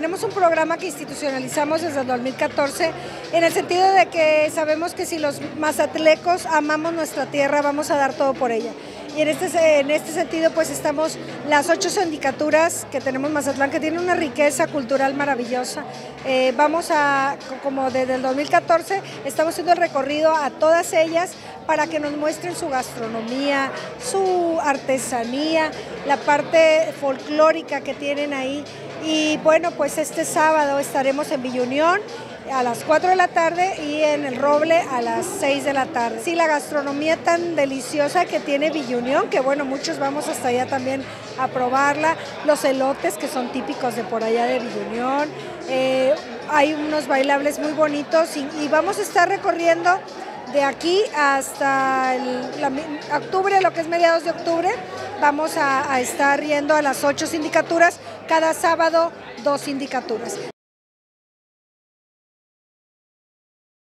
tenemos un programa que institucionalizamos desde el 2014 en el sentido de que sabemos que si los mazatlecos amamos nuestra tierra, vamos a dar todo por ella. Y en este, en este sentido, pues estamos las ocho sindicaturas que tenemos Mazatlán, que tienen una riqueza cultural maravillosa. Eh, vamos a, como desde el 2014, estamos haciendo el recorrido a todas ellas para que nos muestren su gastronomía, su artesanía, la parte folclórica que tienen ahí. Y bueno, pues este sábado estaremos en Villa Unión a las 4 de la tarde y en el Roble a las 6 de la tarde. Sí, la gastronomía tan deliciosa que tiene Villunión, que bueno, muchos vamos hasta allá también a probarla, los elotes que son típicos de por allá de Villunión, eh, hay unos bailables muy bonitos y, vamos a estar recorriendo de aquí hasta octubre, lo que es mediados de octubre, vamos a, a estar yendo a las ocho sindicaturas, cada sábado dos sindicaturas.